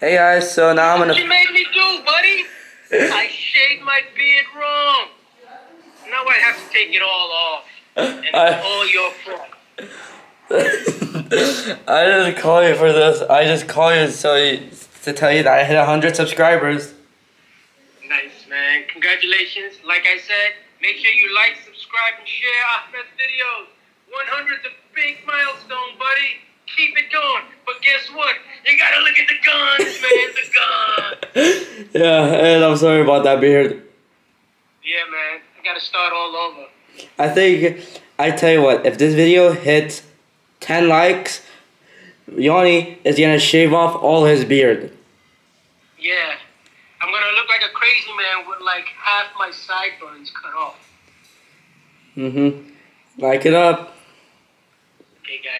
Hey guys, so now I'm gonna. you made me do, buddy? I shaved my beard wrong. Now I have to take it all off. And it's I- all your fault. I didn't call you for this. I just called you so you, to tell you that I hit 100 subscribers. Nice, man. Congratulations. Like I said, make sure you like, subscribe, and share Ahmed's videos. 100's a big milestone, buddy. Keep it going. But guess what? You gotta look at the guns, man. The guns. Yeah, and I'm sorry about that beard. Yeah, man. I gotta start all over. I think I tell you what, if this video hits 10 likes, Yanni is gonna shave off all his beard. Yeah. I'm gonna look like a crazy man with like half my sideburns cut off. Mhm. Like it up. Okay, guys.